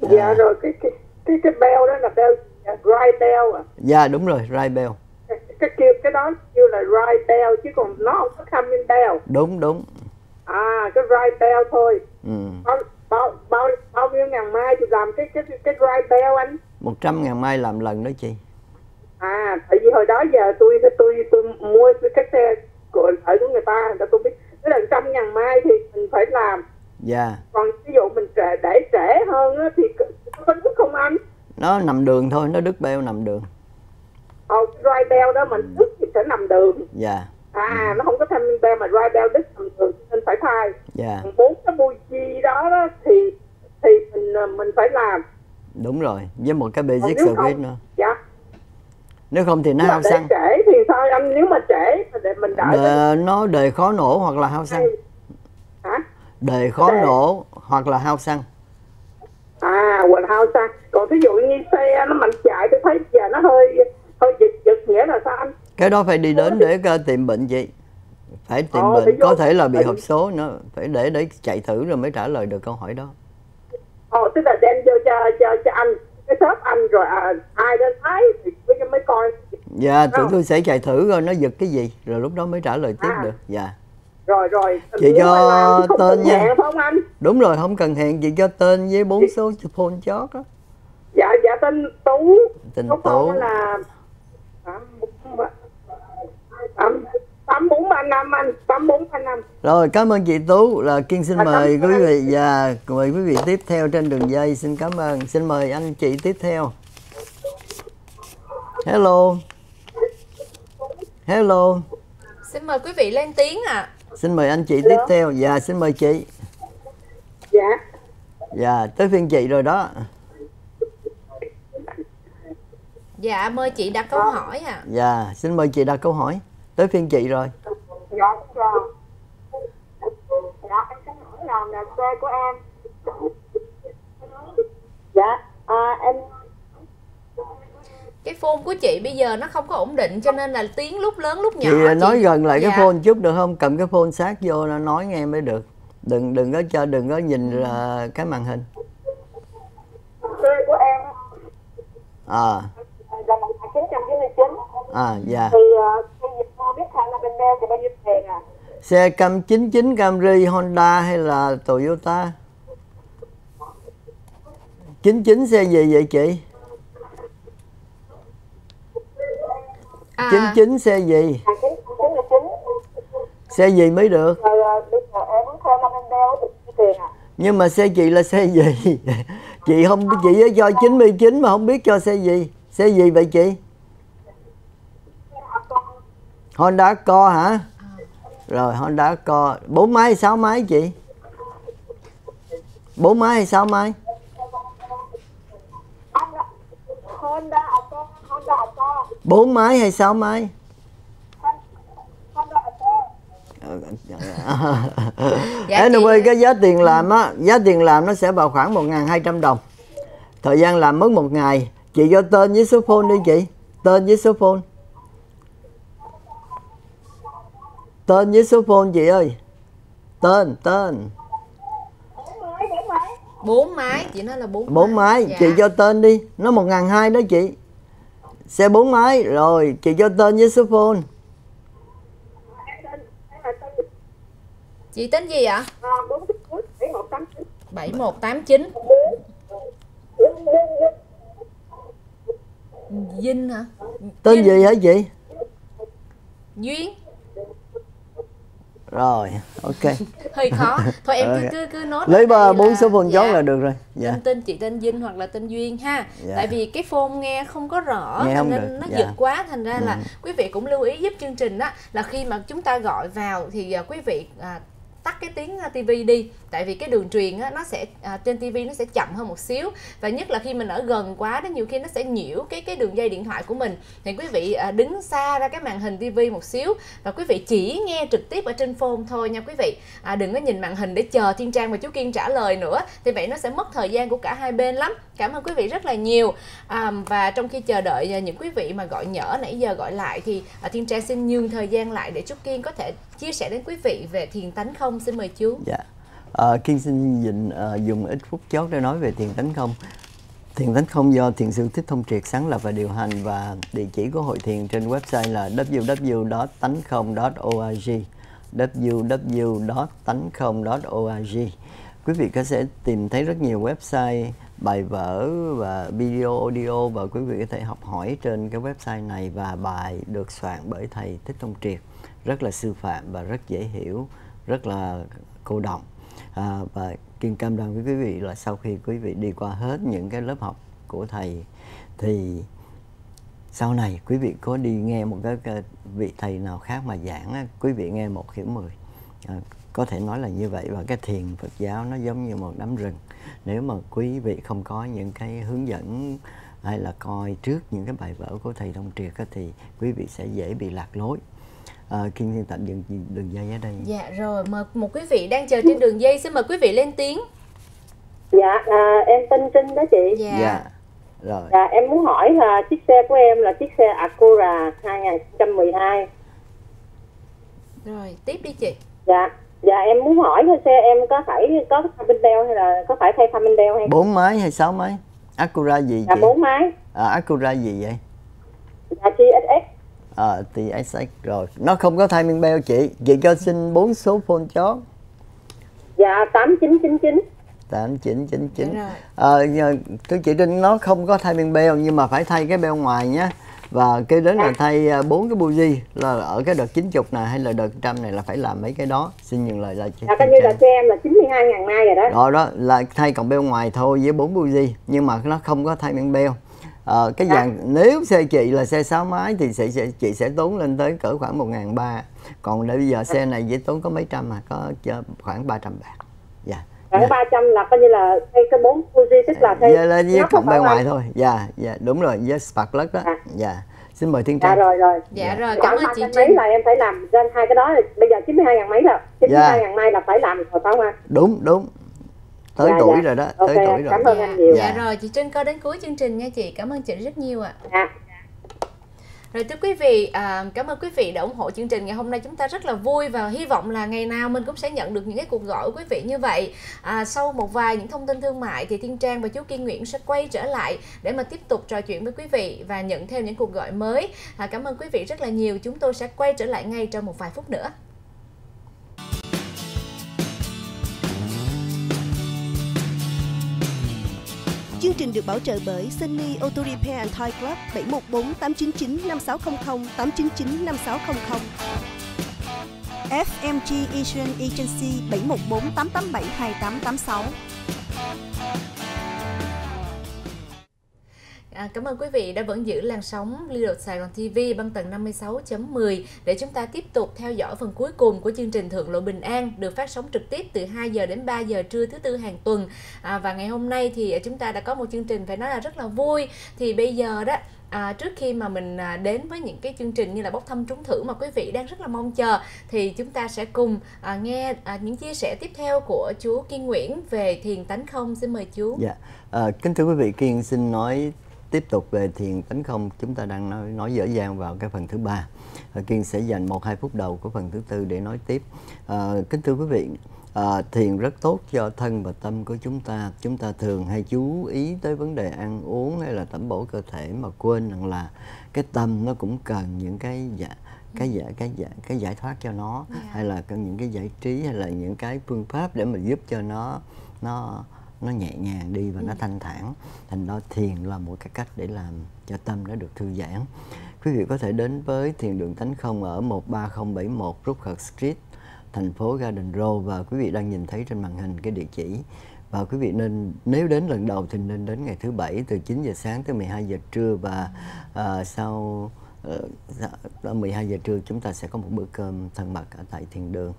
Dạ. rồi cái cái cái cái bell đó là bell dạ, right bell à. Dạ đúng rồi right bell. Cái cái kêu cái đó kêu là right bell chứ còn nó không có coming bell. Đúng đúng. À cái right bell thôi. Ừ. bao bao bao bao nhiêu ngàn mai thì làm cái cái cái right bell anh? Một trăm ngàn mai làm lần đó chị. À tại vì hồi đó giờ tôi tôi tôi mua cái xe của ở của người ta người ta tôi biết. Cái lần trăm ngàn mai thì mình phải làm. Dạ. Yeah. còn ví dụ mình trễ để trễ hơn á, thì có đứt không anh nó nằm đường thôi nó đứt beo nằm đường. Ờ dry bell đó mình đứt thì sẽ nằm đường. Dạ. Yeah. à ừ. nó không có thêm bell mà dry bell đứt nằm đường nên phải thay. Dạ. Bốn cái buji đó, đó thì thì mình ờ, mình phải làm. Đúng rồi với một cái basic service nữa. dạ. Nếu không thì nó hao xăng. trễ thì sao anh nếu mà trễ để mình đợi đề, nó đề khó nổ hoặc là hao xăng. Hả? Đề khó đề. nổ hoặc là hao xăng hoặc hao xăng còn ví dụ như xe nó mạnh chạy tôi thấy giờ nó hơi hơi giật giật nghĩa là sao anh? Cái đó phải đi đến để tìm bệnh chị. Phải tìm Ồ, bệnh có thể là bị hộp số nó phải để để chạy thử rồi mới trả lời được câu hỏi đó. Ồ, tức là đem vô cho cho cho anh cái shop anh rồi à, ai đến thấy thì mới mới coi. Dạ tụi tôi sẽ chạy thử rồi nó giật cái gì rồi lúc đó mới trả lời tiếp à. được dạ rồi rồi. Chị cho tên nha. không anh? Đúng rồi không cần hẹn. Chị cho tên với bốn số phone chót đó dạ dạ tên tú. Tên tú. là tám bốn ba năm anh. Tám bốn ba năm. Rồi cảm ơn chị tú. Là kiên xin à, mời quý vị và mời quý vị tiếp theo trên đường dây. Xin cảm ơn. Xin mời anh chị tiếp theo. Hello. Hello. Xin mời quý vị lên tiếng ạ. à. Xin mời anh chị tiếp theo. Dạ xin mời chị. Dạ. Dạ tới phiên chị rồi đó. Dạ mời chị đặt câu hỏi ạ. À. dạ xin mời chị đặt câu hỏi. Tới phiên chị rồi. Dạ dạ. Dạ em xin hỏi là là xe của em dạ à, em cái phone của chị bây giờ nó không có ổn định cho nên là tiếng lúc lớn lúc nhỏ chị nói gần lại dạ. cái phone chút được không? Cầm cái phone sát vô nó nói nghe mới được. Đừng đừng có cho đừng có nhìn uh, cái màn hình. Xe của em. À. Là một chín trăm chín mươi chín. À dạ. Thì uh, biết là bên đeo thì bao nhiêu tiền à? Xe Cam 99 Camry Honda hay là Toyota? 99 xe gì vậy chị à. 99 xe gì? À, 99. xe gì mới được? À nhưng mà xe chị là xe gì? [laughs] Chị không chị cho 99 mà không biết cho xe gì. Xe gì vậy chị? Honda Co hả? Rồi Honda Co bốn máy sáu máy chị? Bốn máy hay sáu máy bốn máy hay sáu máy? [laughs] Dạ anyway, cái giá tiền làm á giá tiền làm nó sẽ vào khoảng 1.200 đồng. Thời gian làm mất một ngày. Chị cho tên với số phone đi chị. Tên với số phone. Tên với số phone chị ơi. Tên tên. Bốn máy chị nói là bốn bốn máy, máy. Dạ. chị cho tên đi. Nó một ngàn hai đó chị xe bốn máy rồi chị cho tên với số phone chị tên gì ạ bảy một tám chín Vinh hả? Tên Vinh. gì hả chị? Duyên rồi ok [laughs] hơi khó thôi em cứ cứ cứ nốt lấy ba bốn số phone chốt dạ. là được rồi dạ. tên, tên chị tên Vinh hoặc là tên Duyên ha dạ. tại vì cái phone nghe không có rõ nghe không nên được. nó dạ. giật quá thành ra ừ. là quý vị cũng lưu ý giúp chương trình đó là khi mà chúng ta gọi vào thì uh, quý vị uh, tắt cái tiếng à, tivi đi. Tại vì cái đường truyền á, nó sẽ à, trên tivi nó sẽ chậm hơn một xíu. Và nhất là khi mình ở gần quá đó nhiều khi nó sẽ nhiễu cái cái đường dây điện thoại của mình. Thì quý vị à, đứng xa ra cái màn hình tivi một xíu. Và quý vị chỉ nghe trực tiếp ở trên phone thôi nha quý vị. À, đừng có nhìn màn hình để chờ thiên trang và chú kiên trả lời nữa. Thì vậy nó sẽ mất thời gian của cả hai bên lắm. Cảm ơn quý vị rất là nhiều. À, và trong khi chờ đợi à, những quý vị mà gọi nhỡ nãy giờ gọi lại thì à, thiên trang xin nhường thời gian lại để chú kiên có thể chia sẻ đến quý vị về thiền tánh không xin mời chú. Dạ. Ờ, à, kiên xin dịnh à, ờ, dùng ít phút chót để nói về thiền tánh không. Thiền Tánh Không do Thiền sư Thích Thông Triệt sáng lập và điều hành và địa chỉ của hội thiền trên website là www.tánh.org www.tánh.org Quý vị có sẽ tìm thấy rất nhiều website bài vở và video audio và quý vị có thể học hỏi trên cái website này và bài được soạn bởi thầy Thích Thông Triệt rất là sư phạm và rất dễ hiểu rất là cô động à, và kiên cam đoan với quý vị là sau khi quý vị đi qua hết những cái lớp học của thầy thì sau này quý vị có đi nghe một cái, vị thầy nào khác mà giảng quý vị nghe một hiểu mười. À, có thể nói là như vậy. Và cái thiền Phật giáo nó giống như một đám rừng. Nếu mà quý vị không có những cái hướng dẫn hay là coi trước những cái bài vở của thầy Đông Triệt thì quý vị sẽ dễ bị lạc lối à, Kim Thiên Tạnh đường, đường dây ở đây Dạ rồi, mời một quý vị đang chờ trên đường dây Xin mời quý vị lên tiếng Dạ, à, em tên Trinh đó chị Dạ, dạ. Rồi. Dạ, em muốn hỏi là chiếc xe của em là chiếc xe Acura 2012 Rồi, tiếp đi chị Dạ, dạ em muốn hỏi xe em có phải có cabin đeo hay là có phải thay cabin đeo hay bốn máy hay sáu máy Acura gì dạ, chị? bốn máy à, Acura gì vậy? Dạ Ờ, à, TSX rồi. Nó không có timing bell chị. Chị cho xin bốn số phone chó. Dạ 8999 8999 Ờ, à, thưa chị Trinh nó không có timing bell Nhưng mà phải thay cái bell ngoài nhé. Và cái đến là thay à, bốn cái buji là ở cái đợt 90 này hay là đợt trăm này là phải làm mấy cái đó. Xin nhường lời là chị à, coi như là cho em là 92 ngàn mai rồi đó. Đó đó là thay cọng beo ngoài thôi với bốn buji nhưng mà nó không có thay miếng beo à, cái dạng à. nếu xe chị là xe 6 máy thì sẽ, sẽ chị sẽ tốn lên tới cỡ khoảng một ngàn ba. Còn để bây giờ xe này chỉ tốn có mấy trăm mà có khoảng 300 bạc. Dạ. Khoảng dạ. 300 là coi như là thay cái bốn Fuji tức là thay dạ, là với cọng bên ngoài thôi. Dạ dạ đúng rồi với sparkless đó à. dạ. Xin mời thiên trang. dạ rồi rồi. Dạ, dạ. rồi cảm ơn chị Trinh. mấy là em phải làm trên hai cái đó bây giờ 92 ngàn mấy rồi 92 dạ. ngàn mai là phải làm rồi phải không đúng đúng tới dạ, tuổi dạ. rồi đó okay, tới tuổi rồi cảm ơn dạ. anh nhiều dạ. dạ rồi chị Trinh coi đến cuối chương trình nha chị cảm ơn chị rất nhiều ạ à. dạ. Rồi thưa quý vị, à, cảm ơn quý vị đã ủng hộ chương trình ngày hôm nay chúng ta rất là vui và hy vọng là ngày nào mình cũng sẽ nhận được những cái cuộc gọi của quý vị như vậy. À, sau một vài những thông tin thương mại thì Thiên Trang và chú Kiên Nguyễn sẽ quay trở lại để mà tiếp tục trò chuyện với quý vị và nhận thêm những cuộc gọi mới. À, cảm ơn quý vị rất là nhiều. Chúng tôi sẽ quay trở lại ngay trong một vài phút nữa. Chương trình được bảo trợ bởi Sunny Auto Repair and Toy Club 714 899 5600 899 5600. FMG Asian Agency 714 887 2886. À, cảm ơn quý vị đã vẫn giữ làn sóng Lido Sài Gòn TV băng tầng 56.10 để chúng ta tiếp tục theo dõi phần cuối cùng của chương trình Thượng Lộ Bình An được phát sóng trực tiếp từ 2 giờ đến 3 giờ trưa thứ tư hàng tuần. À, và ngày hôm nay thì chúng ta đã có một chương trình phải nói là rất là vui. Thì bây giờ đó à, trước khi mà mình à, đến với những cái chương trình như là bốc thăm trúng thử mà quý vị đang rất là mong chờ thì chúng ta sẽ cùng à, nghe à, những chia sẻ tiếp theo của chú Kiên Nguyễn về thiền tánh không xin mời chú. Dạ, à, kính thưa quý vị Kiên xin nói tiếp tục về thiền tánh không chúng ta đang nói, nói dở dang vào cái phần thứ ba. Kiên sẽ dành một hai phút đầu của phần thứ tư để nói tiếp. À, kính thưa quý vị à, thiền rất tốt cho thân và tâm của chúng ta. Chúng ta thường hay chú ý tới vấn đề ăn uống hay là tẩm bổ cơ thể mà quên rằng là cái tâm nó cũng cần những cái dạ cái giải cái giải cái giải thoát cho nó yeah. hay là những cái giải trí hay là những cái phương pháp để mà giúp cho nó nó nó nhẹ nhàng đi và ừ. nó thanh thản. Thành đó thiền là một cái cách để làm cho tâm nó được thư giãn. Quý vị có thể đến với thiền đường tánh không ở 13071 Rutherford Street thành phố Garden Road và quý vị đang nhìn thấy trên màn hình cái địa chỉ. Và quý vị nên nếu đến lần đầu thì nên đến ngày thứ bảy từ 9 giờ sáng tới 12 giờ trưa và uh, sau uh, 12 giờ trưa chúng ta sẽ có một bữa cơm thân mật ở tại thiền đường.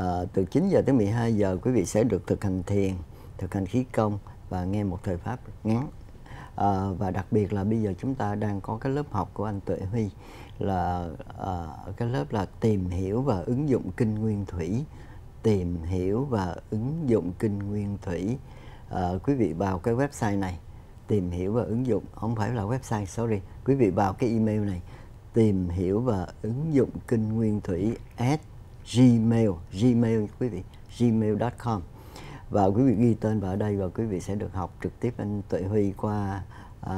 Uh, từ 9 giờ tới 12 giờ quý vị sẽ được thực hành thiền thực hành khí công và nghe một thời pháp ngắn. À, và đặc biệt là bây giờ chúng ta đang có cái lớp học của anh Tuệ Huy là à, cái lớp là tìm hiểu và ứng dụng kinh nguyên thủy. Tìm hiểu và ứng dụng kinh nguyên thủy. À, quý vị vào cái website này tìm hiểu và ứng dụng. Không phải là website sorry. Quý vị vào cái email này tìm hiểu và ứng dụng kinh nguyên thủy at gmail gmail quý vị gmail.com và quý vị ghi tên vào đây và quý vị sẽ được học trực tiếp anh Tuệ Huy qua uh,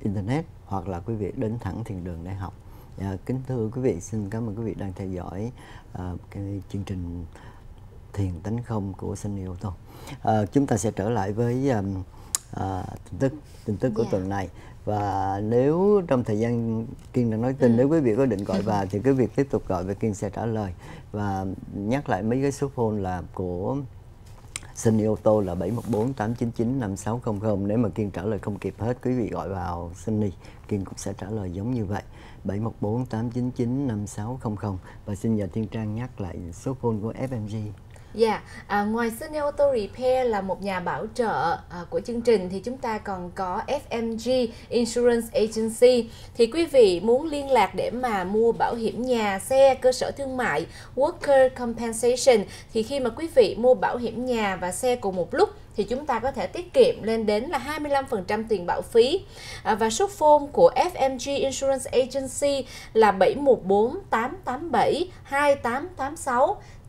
internet hoặc là quý vị đến thẳng thiền đường để học. À, kính thưa quý vị, xin cảm ơn quý vị đang theo dõi uh, cái chương trình thiền tánh không của Sunny Ô Tô. À, chúng ta sẽ trở lại với um, uh, tin tức tin tức của yeah. Dạ. tuần này và nếu trong thời gian kiên đang nói tin ừ. nếu quý vị có định gọi [laughs] vào thì quý vị tiếp tục gọi và kiên sẽ trả lời và nhắc lại mấy cái số phone là của Sunny ô tô là 714 899 5600 nếu mà Kiên trả lời không kịp hết, quý vị gọi vào xin đi. Kiên cũng sẽ trả lời giống như vậy. 714 899 5600 và xin nhờ Thiên Trang nhắc lại số phone của FMG Dạ, yeah. à, ngoài Sunny Auto Repair là một nhà bảo trợ à, của chương trình thì chúng ta còn có FMG Insurance Agency. Thì quý vị muốn liên lạc để mà mua bảo hiểm nhà, xe, cơ sở thương mại, Worker Compensation thì khi mà quý vị mua bảo hiểm nhà và xe cùng một lúc thì chúng ta có thể tiết kiệm lên đến là 25% tiền bảo phí. À, và số phone của FMG Insurance Agency là 714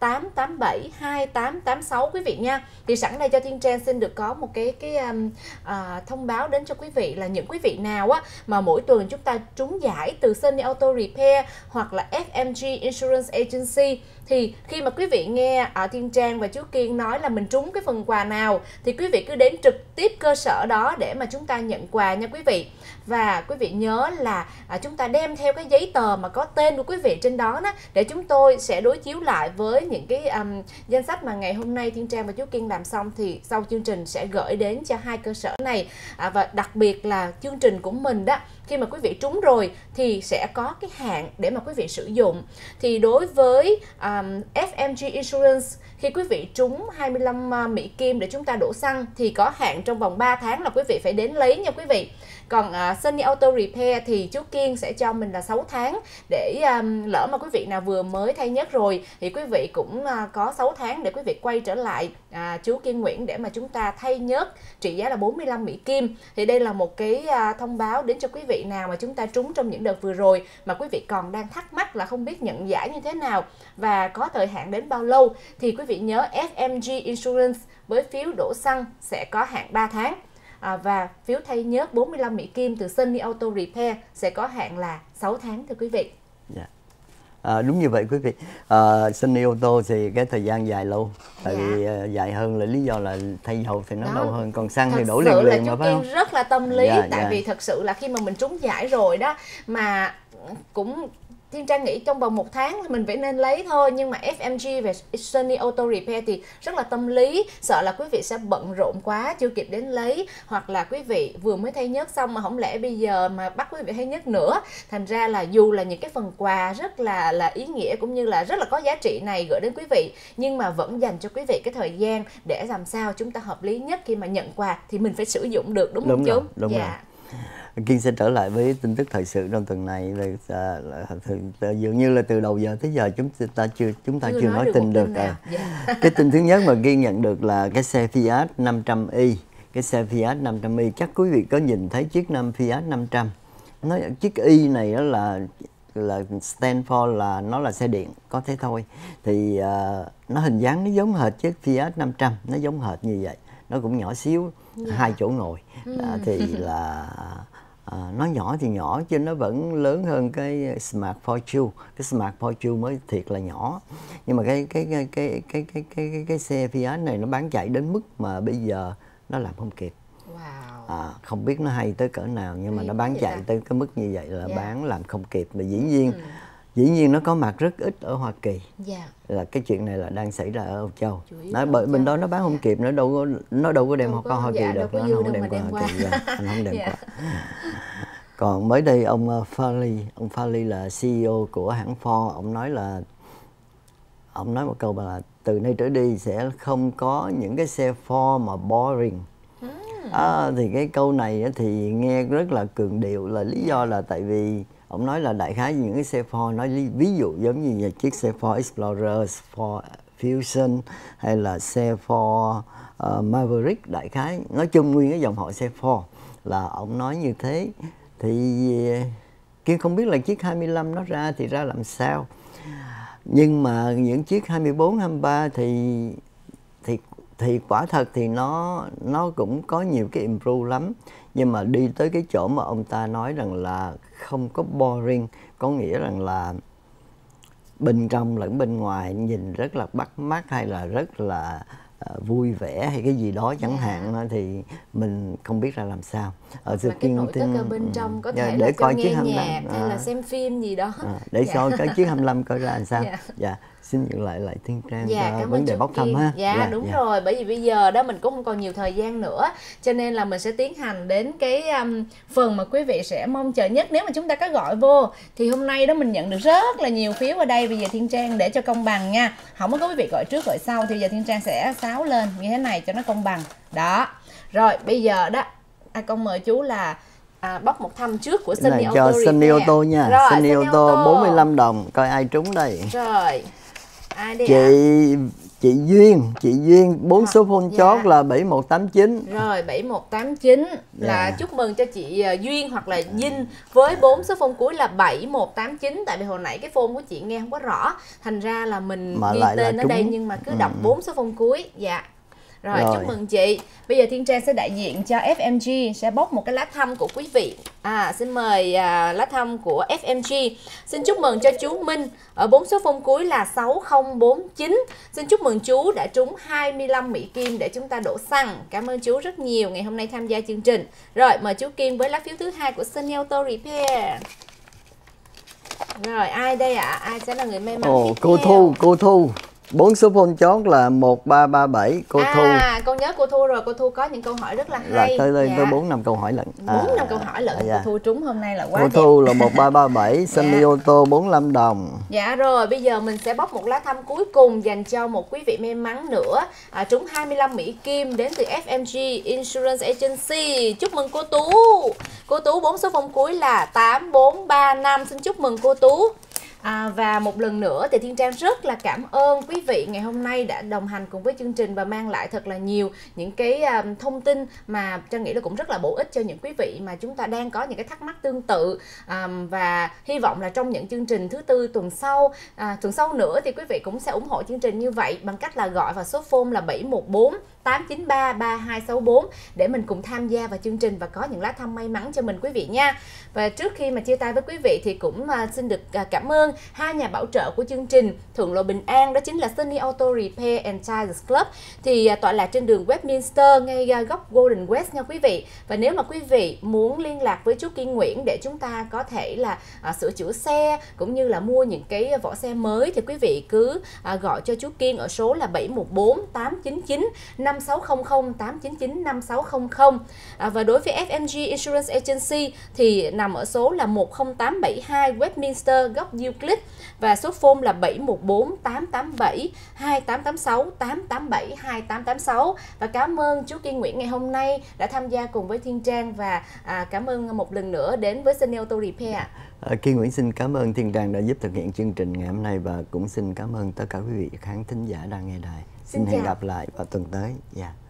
887 2886 quý vị nha. Thì sẵn đây cho Thiên Trang xin được có một cái cái um, uh, thông báo đến cho quý vị là những quý vị nào á mà mỗi tuần chúng ta trúng giải từ Sunny Auto Repair hoặc là FMG Insurance Agency thì khi mà quý vị nghe ở Thiên Trang và chú Kiên nói là mình trúng cái phần quà nào thì quý vị cứ đến trực tiếp cơ sở đó để mà chúng ta nhận quà nha quý vị. Và quý vị nhớ là à, chúng ta đem theo cái giấy tờ mà có tên của quý vị trên đó đó để chúng tôi sẽ đối chiếu lại với những cái um, danh sách mà ngày hôm nay Thiên Trang và chú Kiên làm xong. Thì sau chương trình sẽ gửi đến cho hai cơ sở này. À, và đặc biệt là chương trình của mình đó khi mà quý vị trúng rồi thì sẽ có cái hạn để mà quý vị sử dụng. Thì đối với à, um, FMG Insurance khi quý vị trúng 25 à, Mỹ Kim để chúng ta đổ xăng thì có hạn trong vòng 3 tháng là quý vị phải đến lấy nha quý vị. Còn uh, Sunny Auto Repair thì chú Kiên sẽ cho mình là 6 tháng để um, lỡ mà quý vị nào vừa mới thay nhất rồi thì quý vị cũng uh, có 6 tháng để quý vị quay trở lại uh, chú Kiên Nguyễn để mà chúng ta thay nhớt trị giá là 45 Mỹ Kim. Thì đây là một cái uh, thông báo đến cho quý vị nào mà chúng ta trúng trong những đợt vừa rồi mà quý vị còn đang thắc mắc là không biết nhận giải như thế nào và có thời hạn đến bao lâu thì quý vị nhớ FMG Insurance với phiếu đổ xăng sẽ có hạn 3 tháng à, và phiếu thay nhớt 45 Mỹ Kim từ Sunny Auto Repair sẽ có hạn là 6 tháng thưa quý vị. Yeah. Dạ. À, đúng như vậy quý vị à, Sunny tô thì cái thời gian dài lâu tại dạ. vì uh, dài hơn là lý do là thay dầu thì nó đó. lâu hơn còn xăng thì đổ liền liền mà phải không rất là tâm lý dạ, tại dạ. vì thật sự là khi mà mình trúng giải rồi đó mà cũng Thiên Trang nghĩ trong vòng một tháng mình phải nên lấy thôi nhưng mà FMG về Sunny Auto Repair thì rất là tâm lý sợ là quý vị sẽ bận rộn quá chưa kịp đến lấy hoặc là quý vị vừa mới thay nhất xong mà không lẽ bây giờ mà bắt quý vị thay nhất nữa thành ra là dù là những cái phần quà rất là là ý nghĩa cũng như là rất là có giá trị này gửi đến quý vị nhưng mà vẫn dành cho quý vị cái thời gian để làm sao chúng ta hợp lý nhất khi mà nhận quà thì mình phải sử dụng được đúng, đúng không chú? Đúng dạ. rồi Kiên sẽ trở lại với tin tức thời sự trong tuần này là, là, là, là dường như là từ đầu giờ tới giờ chúng ta chưa chúng ta chưa, chưa nói, nói tin được. À. Yeah. [laughs] cái tin thứ nhất mà Kiên nhận được là cái xe Fiat 500i, cái xe Fiat 500i chắc quý vị có nhìn thấy chiếc năm Fiat 500. Nó chiếc y này đó là là stand for là nó là xe điện có thế thôi thì uh, nó hình dáng nó giống hệt chiếc Fiat 500 nó giống hệt như vậy nó cũng nhỏ xíu yeah. Dạ. hai chỗ ngồi à, thì [laughs] là à, nó nhỏ thì nhỏ chứ nó vẫn lớn hơn cái Smart Fortune cái Smart Fortune mới thiệt là nhỏ nhưng mà cái cái cái cái cái cái cái, cái, cái xe Fiat này nó bán chạy đến mức mà bây giờ nó làm không kịp wow. à, không biết nó hay tới cỡ nào nhưng mà nó bán chạy ta? tới cái mức như vậy là yeah. Dạ. bán làm không kịp và dĩ nhiên ừ dĩ nhiên nó có mặt rất ít ở Hoa Kỳ yeah. Dạ. là cái chuyện này là đang xảy ra ở Âu Châu nó bởi bên đó nó bán không kịp nó đâu có nó đâu có đem đâu qua Hoa Kỳ dạ, được nó không đem qua Hoa Kỳ dạ, anh không đem [laughs] yeah. qua còn mới đây ông Farley ông Farley là CEO của hãng Ford ông nói là ông nói một câu là từ nay trở đi sẽ không có những cái xe Ford mà boring à, thì cái câu này thì nghe rất là cường điệu là lý do là tại vì ông nói là đại khái những cái xe Ford nói ví dụ giống như là chiếc xe Ford Explorer, Ford Fusion hay là xe Ford uh, Maverick đại khái. Nói chung nguyên cái dòng họ xe Ford là ông nói như thế. Thì ờ, kia không biết là chiếc 25 nó ra thì ra làm sao. Nhưng mà những chiếc 24 23 thì thì thì quả thật thì nó nó cũng có nhiều cái improve lắm nhưng mà đi tới cái chỗ mà ông ta nói rằng là không có boring có nghĩa rằng là bên trong lẫn bên ngoài nhìn rất là bắt mắt hay là rất là uh, vui vẻ hay cái gì đó chẳng yeah. Hạn thì mình không biết ra làm sao ở sự kiên nội ở bên trong có dạ, thể để coi nghe nhạc hay à, là xem phim gì đó à, để dạ. coi cái chiếc 25 coi ra làm sao [laughs] dạ. dạ xin nhận lại lại thiên trang dạ, cho vấn đề bốc thăm ha. Dạ, dạ đúng dạ. rồi bởi vì bây giờ đó mình cũng không còn nhiều thời gian nữa cho nên là mình sẽ tiến hành đến cái um, phần mà quý vị sẽ mong chờ nhất. Nếu mà chúng ta có gọi vô thì hôm nay đó mình nhận được rất là nhiều phiếu ở đây. Bây giờ thiên trang để cho công bằng nha. Không có quý vị gọi trước gọi sau thì giờ thiên trang sẽ sáo lên như thế này cho nó công bằng. Đó. Rồi bây giờ đó à, con mời chú là à, bóc một thăm trước của Sunny Auto cho Sunny Auto nha. Rồi, Sunny Auto 45 đồng coi ai trúng đây. Rồi ai đây chị à? chị Duyên chị Duyên bốn số phone dạ. chót là 7189 rồi 7189 dạ. là chúc mừng cho chị à, Duyên hoặc là Dinh với bốn số phone cuối là 7189 tại vì hồi nãy cái phone của chị nghe không có rõ thành ra là mình Mà ghi tên ở đây nhưng mà cứ đọc ừ. bốn ừ. số phone cuối dạ rồi, rồi. chúc mừng chị. Bây giờ thiên trang sẽ đại diện cho fmg sẽ bóc một cái lá thăm của quý vị. À xin mời à, lá thăm của fmg xin chúc mừng cho chú minh. Ở bốn số phone cuối là 6049 xin chúc mừng chú đã trúng 25 mỹ kim để chúng ta đổ xăng. Cảm ơn chú rất nhiều ngày hôm nay tham gia chương trình. Rồi mời chú kim với lá phiếu thứ hai của Sunny Auto Repair. Rồi ai đây ạ? À? ai sẽ là người may mắn Ồ, cô thu cô thu bốn số phone chốt là 1337 cô à, Thu. À, con nhớ cô Thu rồi, cô Thu có những câu hỏi rất là hay. Là tới lên dạ. tới 4 năm câu hỏi lận. 4 à, năm câu hỏi lận. Dạ. Cô Thu trúng hôm nay là quá Cô đẹp. Thu là 1337, [laughs] Sunny dạ. ô tô 45 đồng. Dạ rồi, bây giờ mình sẽ bóc một lá thăm cuối cùng dành cho một quý vị may mắn nữa. À, trúng 25 Mỹ Kim đến từ FMG Insurance Agency. Chúc mừng cô Tú. Cô Tú bốn số phone cuối là 8435. Xin chúc mừng cô Tú. À, và một lần nữa thì Thiên Trang rất là cảm ơn quý vị ngày hôm nay đã đồng hành cùng với chương trình và mang lại thật là nhiều những cái um, thông tin mà Trang nghĩ là cũng rất là bổ ích cho những quý vị mà chúng ta đang có những cái thắc mắc tương tự. Um, và hy vọng là trong những chương trình thứ tư tuần sau à, tuần sau nữa thì quý vị cũng sẽ ủng hộ chương trình như vậy bằng cách là gọi vào số phone là 714 893 3264 để mình cùng tham gia vào chương trình và có những lá thăm may mắn cho mình quý vị nha. Và trước khi mà chia tay với quý vị thì cũng à, xin được à, cảm ơn hai nhà bảo trợ của chương trình Thượng Lộ Bình An, đó chính là Sunny Auto Repair and Tires Club thì à, tọa lạc trên đường Westminster ngay góc Golden West nha quý vị. Và nếu mà quý vị muốn liên lạc với chú Kiên Nguyễn để chúng ta có thể là sửa chữa xe cũng như là mua những cái vỏ xe mới thì quý vị cứ gọi cho chú Kiên ở số là 714 899 5600 899 5600 à, và đối với FMG Insurance Agency thì nằm ở số là 10872 Westminster góc Euclid và số phone là 714 887 2886 887 2886 và cảm ơn chú Kiên Nguyễn ngày hôm nay đã tham gia cùng với Thiên Trang và à, cảm ơn một lần nữa đến với Sunny Auto Repair. À, Kiên Nguyễn xin cảm ơn Thiên Trang đã giúp thực hiện chương trình ngày hôm nay và cũng xin cảm ơn tất cả quý vị khán thính giả đang nghe đài. Xin, xin hẹn gặp lại vào tuần tới. Dạ. Yeah.